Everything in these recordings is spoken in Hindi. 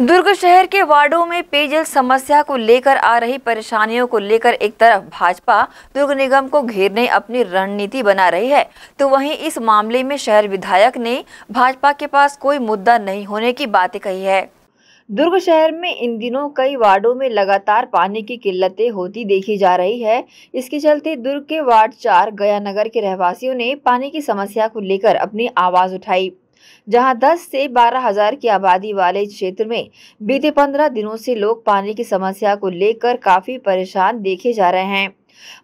दुर्ग शहर के वार्डों में पेयजल समस्या को लेकर आ रही परेशानियों को लेकर एक तरफ़ भाजपा दुर्ग निगम को घेरने अपनी रणनीति बना रही है तो वहीं इस मामले में शहर विधायक ने भाजपा के पास कोई मुद्दा नहीं होने की बातें कही है। दुर्ग शहर में इन दिनों कई वार्डों में लगातार पानी की किल्लतें होती देखी जा रही है। इसके चलते दुर्ग के वार्ड चार, गया नगर के रहवासियों ने पानी की समस्या को लेकर अपनी आवाज़ उठाई। जहाँ 10 से बारह हज़ार की आबादी वाले क्षेत्र में बीते 15 दिनों से लोग पानी की समस्या को लेकर काफ़ी परेशान देखे जा रहे हैं।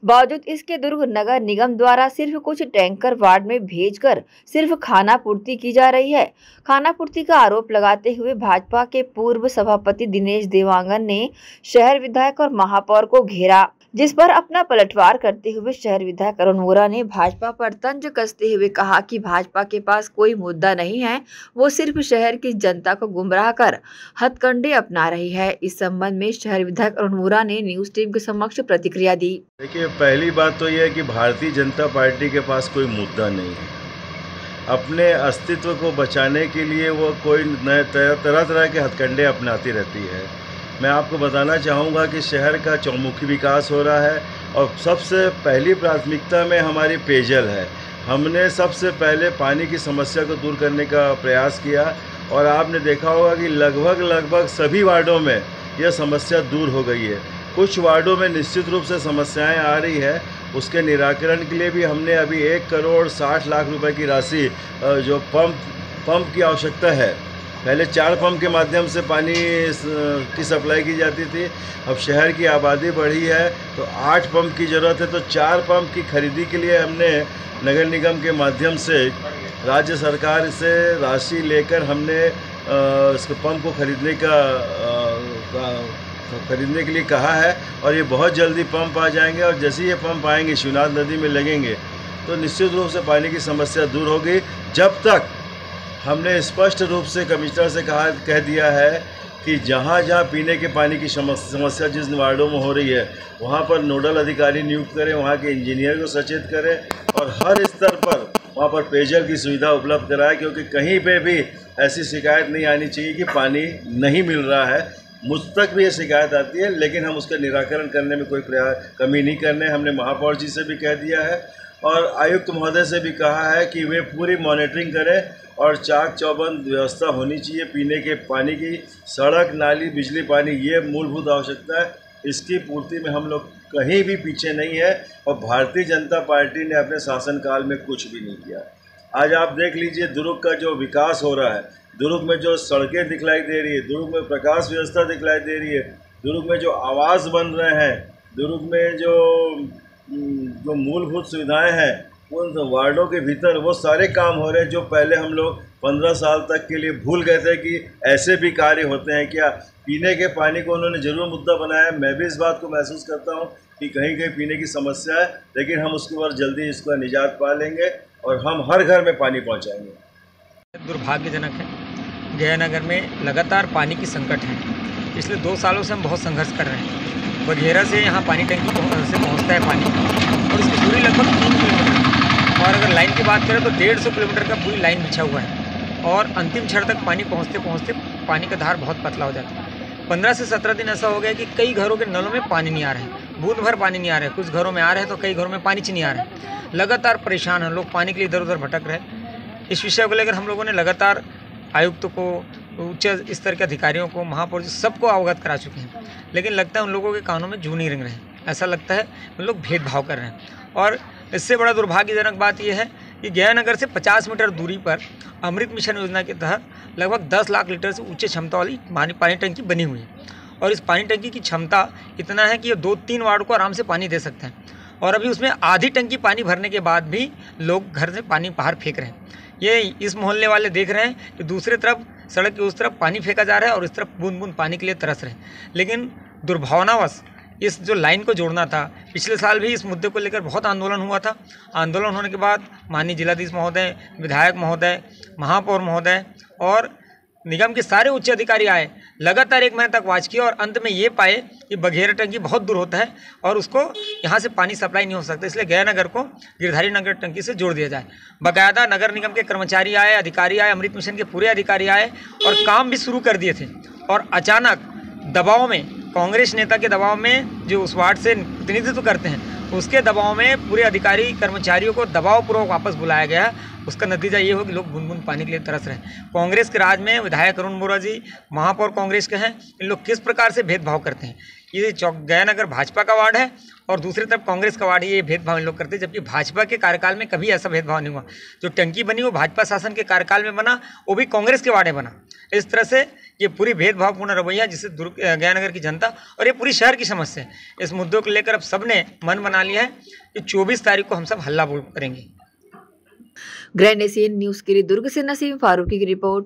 बावजूद इसके दुर्ग नगर निगम द्वारा सिर्फ़ कुछ टैंकर वार्ड में भेजकर सिर्फ़ खाना पूर्ति की जा रही है। खाना पूर्ति का आरोप लगाते हुए भाजपा के पूर्व सभापति दिनेश देवांगन ने शहर विधायक और महापौर को घेरा। जिस पर अपना पलटवार करते हुए शहर विधायक अरुण वोरा ने भाजपा पर तंज कसते हुए कहा कि भाजपा के पास कोई मुद्दा नहीं है, वो सिर्फ़ शहर की जनता को गुमराह कर हथकंडे अपना रही है। इस संबंध में शहर विधायक अरुण वोरा ने न्यूज़ टीम के समक्ष प्रतिक्रिया दी। देखिए, पहली बात तो यह है कि भारतीय जनता पार्टी के पास कोई मुद्दा नहीं है। अपने अस्तित्व को बचाने के लिए वो कोई नए तरह तरह के हथकंडे अपनाती रहती है। मैं आपको बताना चाहूँगा कि शहर का चौमुखी विकास हो रहा है और सबसे पहली प्राथमिकता में हमारी पेयजल है। हमने सबसे पहले पानी की समस्या को दूर करने का प्रयास किया और आपने देखा होगा कि लगभग लगभग सभी वार्डों में यह समस्या दूर हो गई है। कुछ वार्डों में निश्चित रूप से समस्याएँ आ रही है। उसके निराकरण के लिए भी हमने अभी एक करोड़ साठ लाख रुपए की राशि जो पंप पंप की आवश्यकता है। पहले चार पंप के माध्यम से पानी की सप्लाई की जाती थी। अब शहर की आबादी बढ़ी है तो आठ पंप की ज़रूरत है। तो चार पंप की खरीदी के लिए हमने नगर निगम के माध्यम से राज्य सरकार से राशि लेकर हमने इसके पंप को खरीदने का का खरीदने के लिए कहा है। और ये बहुत जल्दी पंप आ जाएँगे और जैसे ही ये पंप आएँगे, शिवनाथ नदी में लगेंगे तो निश्चित रूप से पानी की समस्या दूर होगी। जब तक हमने स्पष्ट रूप से कमिश्नर से कहा, कह दिया है कि जहाँ जहाँ पीने के पानी की समस्या जिस वार्डों में हो रही है, वहाँ पर नोडल अधिकारी नियुक्त करें, वहाँ के इंजीनियर को सचेत करें और हर स्तर पर वहाँ पर पेयजल की सुविधा उपलब्ध कराएँ, क्योंकि कहीं पे भी ऐसी शिकायत नहीं आनी चाहिए कि पानी नहीं मिल रहा है। मुझ तक भी ये शिकायत आती है, लेकिन हम उसका निराकरण करने में कोई प्रयास कमी नहीं करने, हमने महापौर जी से भी कह दिया है। और आयुक्त महोदय से भी कहा है कि वे पूरी मॉनिटरिंग करें और चाक चौबंद व्यवस्था होनी चाहिए, पीने के पानी की, सड़क, नाली, बिजली, पानी, ये मूलभूत आवश्यकता है। इसकी पूर्ति में हम लोग कहीं भी पीछे नहीं है और भारतीय जनता पार्टी ने अपने शासनकाल में कुछ भी नहीं किया। आज आप देख लीजिए दुर्ग का जो विकास हो रहा है, दुर्ग में जो सड़कें दिखलाई दे रही है, दुर्ग में प्रकाश व्यवस्था दिखलाई दे रही है, दुर्ग में जो आवास बन रहे हैं, दुर्ग में जो जो मूलभूत सुविधाएँ हैं, उन वार्डों के भीतर वो सारे काम हो रहे हैं जो पहले हम लोग पंद्रह साल तक के लिए भूल गए थे कि ऐसे भी कार्य होते हैं। क्या पीने के पानी को उन्होंने ज़रूर मुद्दा बनाया मैं भी इस बात को महसूस करता हूँ कि कहीं कहीं पीने की समस्या है, लेकिन हम उसके बाद जल्दी इसका निजात पा लेंगे और हम हर घर में पानी पहुँचाएँगे। दुर्भाग्यजनक है। गया नगर में लगातार पानी की संकट है। पिछले दो सालों से हम बहुत संघर्ष कर रहे हैं। बघेरा से यहाँ पानी टंकी से पहुँचता है पानी। और इसकी दूरी लगभग तीन किलोमीटर और अगर लाइन की बात करें तो डेढ़ सौ किलोमीटर का पूरी लाइन बिछा हुआ है। और अंतिम क्षण तक पानी पहुँचते पहुँचते पानी का धार बहुत पतला हो जाता है। पंद्रह से सत्रह दिन ऐसा हो गया कि कई घरों के नलों में पानी नहीं आ रहा है। बूंद भर पानी नहीं आ रहा है। कुछ घरों में आ रहे हैं तो कई घरों में पानी नहीं आ रहा है। लगातार परेशान हैं। लोग पानी के लिए इधर उधर भटक रहे इस विषय को लेकर हम लोगों ने लगातार आयुक्त को उच्च स्तर के अधिकारियों को महापौर सबको अवगत करा चुके हैं। लेकिन लगता है उन लोगों के कानों में जू नहीं रंग रहे हैं। ऐसा लगता है उन लोग भेदभाव कर रहे हैं। और इससे बड़ा दुर्भाग्यजनक बात यह है कि गयानगर से 50 मीटर दूरी पर अमृत मिशन योजना के तहत लगभग 10 लाख लीटर से ऊँचे क्षमता वाली पानी पानी टंकी बनी हुई है। और इस पानी टंकी की क्षमता इतना है कि ये दो तीन वार्ड को आराम से पानी दे सकते हैं। और अभी उसमें आधी टंकी पानी भरने के बाद भी लोग घर से पानी बाहर फेंक रहे हैं। ये इस मोहल्ले वाले देख रहे हैं कि दूसरे तरफ़ सड़क की उस तरफ़ पानी फेंका जा रहा है और इस तरफ़ बूंद बूंद पानी के लिए तरस रहे लेकिन दुर्भावनावश इस जो लाइन को जोड़ना था, पिछले साल भी इस मुद्दे को लेकर बहुत आंदोलन हुआ था। आंदोलन होने के बाद माननीय जिलाधीश महोदय, विधायक महोदय, महापौर महोदय और निगम के सारे उच्च अधिकारी आए। लगातार एक महीने तक वाच किया और अंत में ये पाए कि बघेरा टंकी बहुत दूर होता है और उसको यहाँ से पानी सप्लाई नहीं हो सकता, इसलिए गया नगर को गिरधारी नगर टंकी से जोड़ दिया जाए। बाकायदा नगर निगम के कर्मचारी आए, अधिकारी आए, अमृत मिशन के पूरे अधिकारी आए और काम भी शुरू कर दिए थे। और अचानक दबाव में, कांग्रेस नेता के दबाव में जो उस वार्ड से प्रतिनिधित्व करते हैं उसके दबाव में पूरे अधिकारी, कर्मचारियों को दबाव पूर्वक वापस बुलाया गया। उसका नतीजा ये हो कि लोग बुन बुन पानी के लिए तरस रहे कांग्रेस के राज में विधायक अरुण बोरा जी, महापौर कांग्रेस के हैं। इन लोग किस प्रकार से भेदभाव करते हैं? ये चौक गयानगर भाजपा का वार्ड है और दूसरी तरफ़ कांग्रेस का वार्ड ये भेदभाव इन लोग करते जबकि भाजपा के कार्यकाल में कभी ऐसा भेदभाव नहीं हुआ। जो टंकी बनी वो भाजपा शासन के कार्यकाल में बना, वो भी कांग्रेस के वार्ड में बना। इस तरह से ये पूरी भेदभावपूर्ण रवैया जिससे गयानगर की जनता और ये पूरी शहर की समस्या है। इस मुद्दों को लेकर अब सबने मन बना लिया है कि चौबीस तारीख को हम सब हल्ला बोल करेंगे। ग्रैंड एशियन न्यूज़ के लिए दुर्ग से नसीम फारूकी की रिपोर्ट।